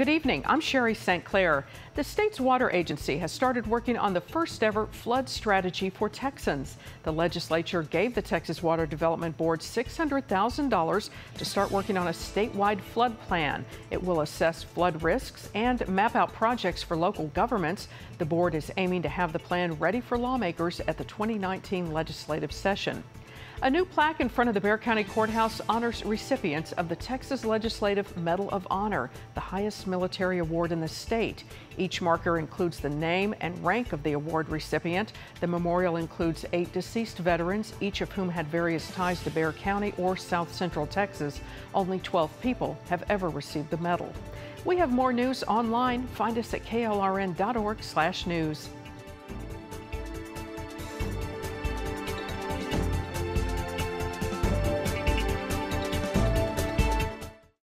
Good evening. I'm Sherry St. Clair. The state's water agency has started working on the first ever flood strategy for Texans. The legislature gave the Texas Water Development Board $600,000 to start working on a statewide flood plan. It will assess flood risks and map out projects for local governments. The board is aiming to have the plan ready for lawmakers at the 2019 legislative session. A new plaque in front of the Bexar County Courthouse honors recipients of the Texas Legislative Medal of Honor, the highest military award in the state. Each marker includes the name and rank of the award recipient. The memorial includes eight deceased veterans, each of whom had various ties to Bexar County or South Central Texas. Only 12 people have ever received the medal. We have more news online. Find us at klrn.org/news.